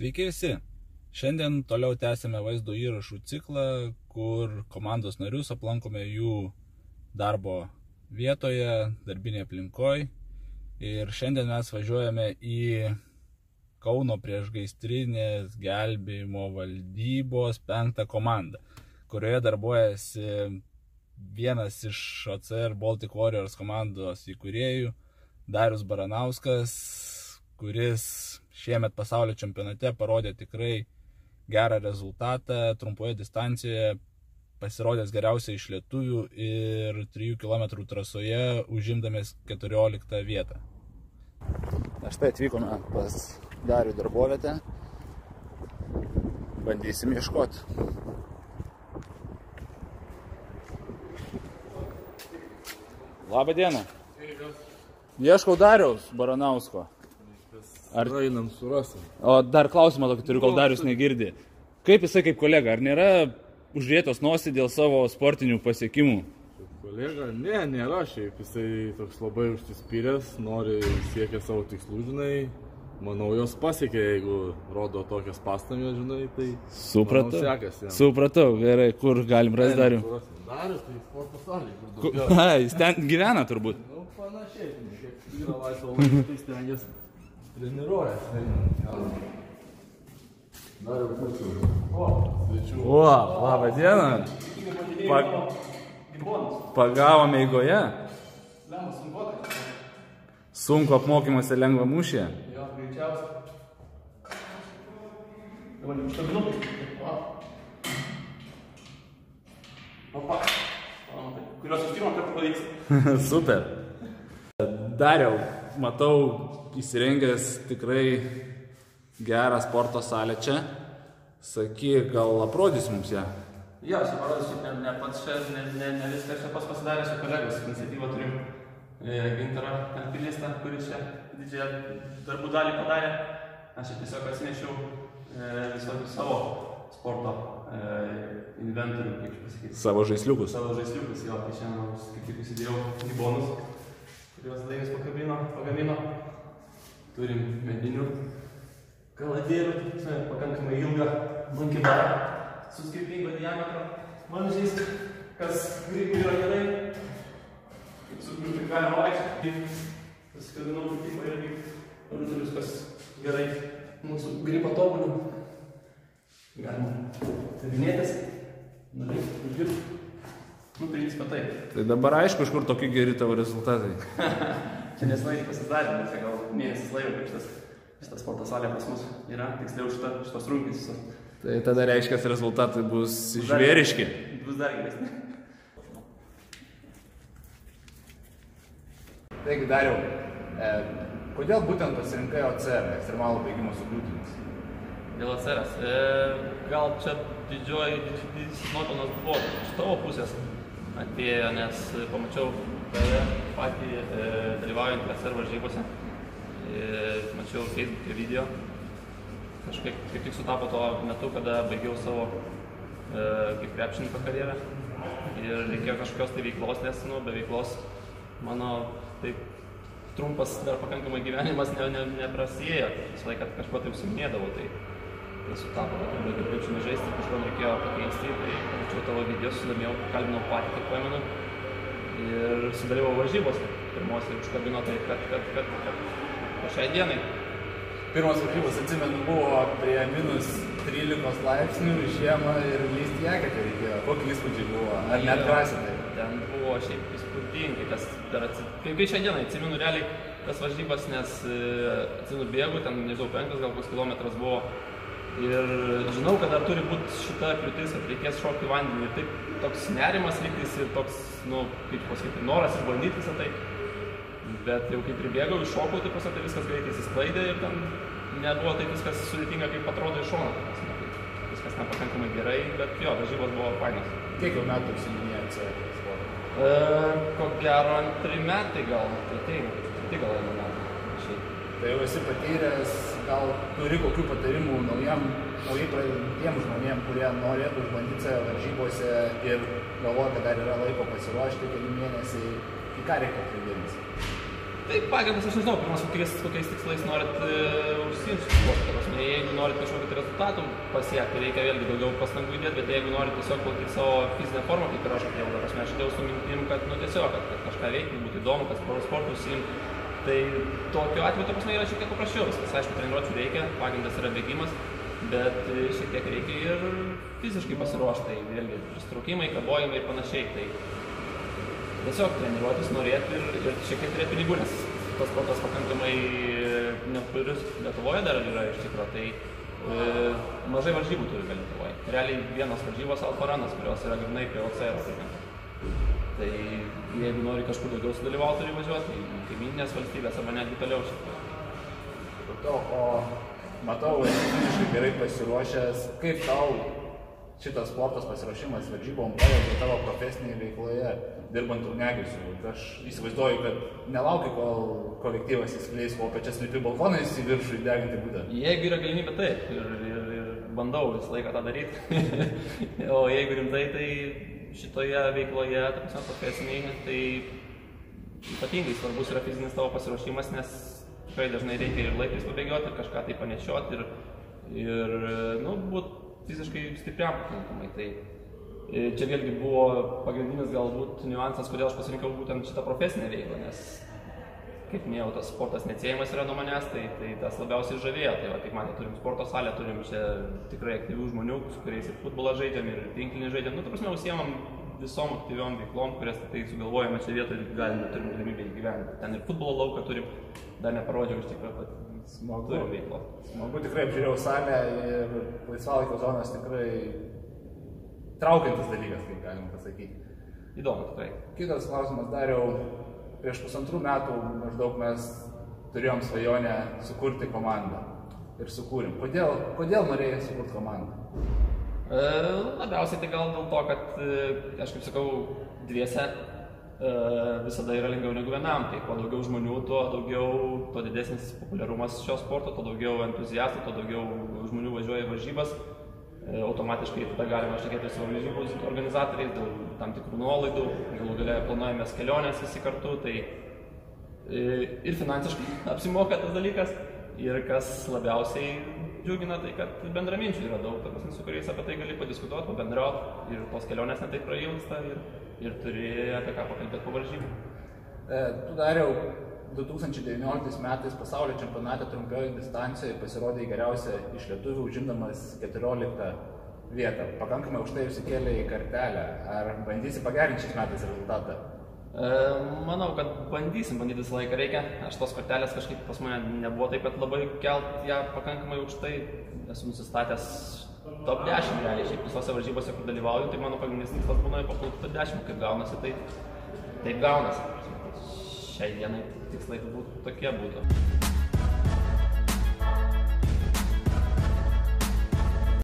Sveiki visi. Šiandien toliau tęsime vaizdo įrašų ciklą, kur komandos narius aplankome jų darbo vietoje, darbinėje aplinkoje. Ir šiandien mes važiuojame į Kauno priešgaistrinės gelbėjimo valdybos penktą komandą, kurioje darbuojasi vienas iš OCR Baltic Warriors komandos įkūrėjų, Darius Baranauskas, kuris šiemet pasaulio čempionate parodė tikrai gerą rezultatą trumpoje distancijoje, pasirodęs geriausiai iš lietuvių ir 3 km trasoje užimdamės 14 vietą. Na štai atvykome pas Darių darbovietę. Bandysim ieškoti. Labą dieną. Ieškau Dariaus Baranausko. Ar einam surasim? O dar klausimą tokį turiu, kol Darius negirdi. Kaip jisai kaip kolega, ar nėra uždėtos nosi dėl savo sportinių pasiekimų? Kolega, ne, nėra šiaip, jisai toks labai užsispyręs, nori siekia savo tikslų, žinai. Manau, jos pasiekė, jeigu rodo tokias pastangas, žinai, tai... Supratau. Manau, sekasi jam. Supratau, gerai, kur galim rasti Darių. Darius, tai sporto salė, kur Ku- daugiau. A, jis ten gyvena turbūt. Nu, panašiai, kiek yra laisvo laiko, tai stengiasi treniruojasi. Dariu, pusiu. O, svečių. O, labą dieną. Pa, pagavome eigoje. Sunku apmokymuose lengva mūšė. Jo, greičiausiai. Dabar užkabinu. Opa. O, tai Kurios iš pirmo karto pavyks. Super. Dariau, matau įsirengęs tikrai gerą sporto salę čia. Sakyk, gal aprodys mums ją? Jo, aš parodysiu, ne, ne pats čia, ne, ne, ne viską čia pats pasidarė su kolegos. Iniciatyvą turim e, Gintarą Alpinistą, kuris čia didžiąją darbų dalį padarė. Aš čia tiesiog atsinešiau savo sporto e, inventorių, kaip pasakyti. Savo žaisliukus. savo žaisliukus, jo, tai šiandien kaip tik įsidėjau gibonus, kuriuos Daivis pakabino, pagamino. Turim medinių kaladėlių, pakankamai ilgą bankibarą su skirtingo diametro vamzdžiais, kas grybui yra gerai. Kaip su tik galima vaikščioti. Pasikabinau tipą irgi rutulius, kas gerai mūsų gripą tobulina. Galima kabinėtis, nulipti, uždirbti. Nu, principą taip. Tai dabar aišku, iš kur tokie geri tavo rezultatai. Čia nesilai pasidarė, bet čia gal mėnesis laiko, kaip šitas, šitas sporto salė pas mus yra, tiksliau šita, šitos rungtys visos. Tai tada reiškia, kad rezultatai bus žvėriški. Bus dar geresni. Taigi dariau, e, kodėl būtent pasirinkai OCR, ekstremalų bėgimo su kliūtimis? Dėl atsiras. E, gal čia didžioji, nuopelnas buvo iš tavo pusės atėjo, nes pamačiau tave patį e, dalyvaujant atsir varžybose. E, mačiau Facebook'e video. Kažkaip kaip tik sutapo tuo metu, kada baigiau savo e, kaip krepšininko karjerą. Ir reikėjo kažkokios tai veiklos, nes nu, be veiklos mano taip trumpas dar pakankamai gyvenimas ne, ne, neprasėjo. Visą laiką kažkuo tai užsiminėdavau. Tai tai sutapo, kad baigiau krepšinį žaisti, kažko reikėjo pakeisti, tai pamačiau tavo video, susidomėjau, kalbinau patį, kaip pamenu. Ir sudalyvau varžybos pirmos ir užkabino tai, kad, kad, kad, kad po šiai dienai. Pirmas varžybos, atsimenu, buvo prie minus 13 laipsnių žiemą ir lysti jaketę reikėjo. Kokie įspūdžiai buvo? Ar net drąsiai? Ten buvo šiaip įspūdingai, kas dar. Kaip kai šiandieną atsimenu realiai tas varžybas, nes e, atsimenu bėgu, ten nežinau, penktas gal koks kilometras buvo. Ir žinau, kad dar turi būti šita kliūtis, kad reikės šokti į vandenį. Ir taip toks nerimas lygtis ir toks, nu, kaip pasakyti, noras išbandyti visą tai. Bet jau kaip pribėgau, iššokau, tai pasakė, viskas greitai įsisklaidė ir ten nebuvo taip viskas sudėtinga, kaip atrodo iš šono. ta prasme, tai Viskas nepakankamai gerai, bet jo, varžybos buvo fainos. Kiek jau metų užsiminėjai OCR sportą? E, ko gero antri metai gal, treti, treti gal eina metai. Tai jau esi patyręs, gal turi kokių patarimų naujam, naujai pradedantiems žmonėms, kurie norėtų išbandyti save varžybose ir galvoja, kad dar yra laiko pasiruošti keli mėnesiai, į ką reikia atkreipti dėmesį? Taip, pagrindas, aš nežinau, pirmas, kokiais, kokiais tikslais norit uh, užsiimti sportą. Jeigu norit kažkokį tai rezultatų pasiekti, reikia vėlgi daugiau pastangų įdėti, bet jeigu norit tiesiog palaikyti savo fizinę formą, kaip ir aš atėjau, aš atėjau su mintim, kad, nu, tiesiog, kad, kad kažką veikti, būtų įdomu, kad sportu užsiimti. Tai tokiu atveju, ta prasme, yra šiek tiek paprasčiau viskas. Aišku, treniruočių reikia, pagrindas yra bėgimas, bet e, šiek tiek reikia ir fiziškai pasiruošti, tai vėlgi pristraukimai, kabojimai ir panašiai. Tai tiesiog treniruotis, norėti ir, ir šiek tiek turėti pinigų, nes tas sportas pakankamai nepopuliarus Lietuvoje dar yra iš tikrųjų, tai e, mažai varžybų turi Lietuvoje. Realiai vienos varžybos Alfaranas, kurios yra grinai prie OCR. Tai jeigu nori kažkur daugiau sudalyvauti, turi važiuoti į kaiminės valstybės arba netgi toliau tiek. To, o matau, esi fiziškai gerai pasiruošęs. Kaip tau šitas sportas pasiruošimas varžybom padeda tavo profesinėje veikloje, dirbant ugniagesiu? Aš įsivaizduoju, kad nelaukiu, kol kolektyvas įskleis, o pačias lipi balkonais į viršų įdeginti būdą. Jeigu yra galimybė, taip. Ir, ir, ir bandau visą laiką tą daryti. o jeigu rimtai, tai šitoje veikloje, ta prasme, profesiniai, tai ypatingai svarbus yra fizinis tavo pasiruošimas, nes tikrai dažnai reikia ir laikais pabėgioti, ir kažką tai panešioti, ir, ir nu, būti fiziškai stipriam pakankamai. Tai e, čia vėlgi buvo pagrindinis galbūt niuansas, kodėl aš pasirinkau būtent šitą profesinę veiklą, nes, kaip minėjau, tas sportas neatsiejamas yra nuo manęs, tai, tai tas labiausiai žavėjo. Tai va, kaip matėte, turim sporto salę, turim čia tikrai aktyvių žmonių, su kuriais ir futbolą žaidžiam, ir tinklinį žaidžiam. Nu, ta prasme, užsiemam visom aktyviom veiklom, kurias tai sugalvojame čia vietoje, galime, turim galimybę įgyventi. Ten ir futbolo lauką turim, dar neparodžiau iš tikrųjų, kad Smagu. turim veiklo. Smagu tikrai apžiūrėjau salę ir laisvalaikio zonas tikrai traukiantis dalykas, kaip galima pasakyti. Įdomu tikrai. Kitas klausimas dariau, prieš pusantrų metų maždaug mes turėjom svajonę sukurti komandą. Ir sukūrėm. Kodėl, kodėl norėjai sukurti komandą? E, labiausiai tai gal dėl to, kad, e, aš kaip sakau, dviese e, visada yra lengviau negu vienam. Tai kuo daugiau žmonių, tuo daugiau, tuo didesnis populiarumas šio sporto, tuo daugiau entuziastų, tuo daugiau žmonių važiuoja varžybas. E, automatiškai tada galima šnekėti su organizatoriais dėl tam tikrų nuolaidų, galų galia planuojame keliones visi kartu, tai e, ir finansiškai apsimoka tas dalykas, ir kas labiausiai džiugina, tai kad bendraminčių yra daug, ta prasme, su kuriais apie tai gali padiskutuoti, pabendrauti, ir tos kelionės netai prailgsta, ir, ir turi apie ką pakalbėti po varžybų. E, tu dariau 2019 metais pasaulio čempionate trumpioje distancijoje pasirodė geriausia iš lietuvių, užimdamas 14 vietą. Pakankamai aukštai užsikėlė į kartelę. Ar bandysi pagerinti šiais metais rezultatą? E, manau, kad bandysim bandyti visą laiką reikia. Aš tos kortelės kažkaip pas mane nebuvo taip, kad labai kelt ją pakankamai aukštai. Esu nusistatęs top 10 realiai. Šiaip visose varžybose, kur dalyvauju, tai mano pagrindinis tikslas būna papulti top 10, kaip gaunasi, tai taip gaunasi. Šiai dienai tikslai turbūt tokie būtų.